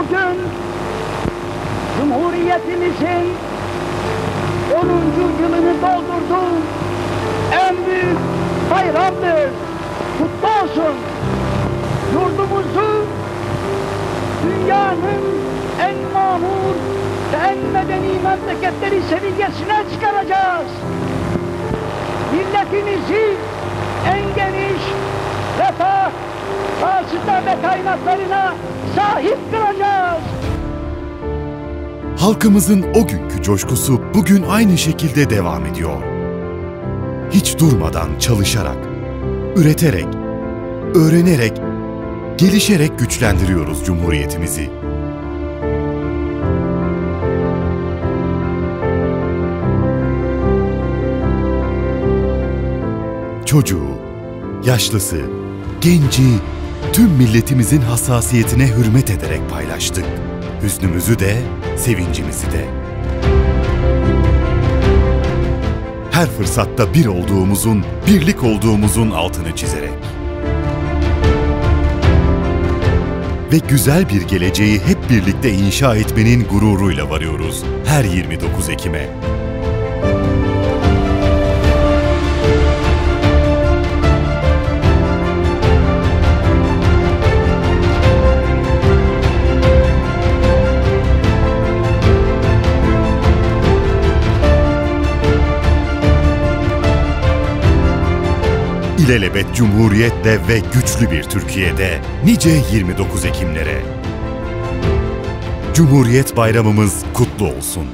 Bugün Cumhuriyetimizin 10. yılını doldurdu. En büyük bayramdır. Kutlu olsun. Yurdumuzu dünyanın en mamur ve en medeni memleketleri seviyesine çıkaracağız. Milletimizi en geniş vasıta ve kaynaklarına sahip kılacağız. Halkımızın o günkü coşkusu bugün aynı şekilde devam ediyor. Hiç durmadan çalışarak, üreterek, öğrenerek, gelişerek güçlendiriyoruz Cumhuriyetimizi. Çocuğu, yaşlısı, genci, tüm milletimizin hassasiyetine hürmet ederek paylaştık. Hüznümüzü de, sevincimizi de. Her fırsatta bir olduğumuzun, birlik olduğumuzun altını çizerek. Ve güzel bir geleceği hep birlikte inşa etmenin gururuyla varıyoruz her 29 Ekim'e. İlelebet Cumhuriyet'te ve güçlü bir Türkiye'de nice 29 Ekimlere. Cumhuriyet Bayramımız kutlu olsun.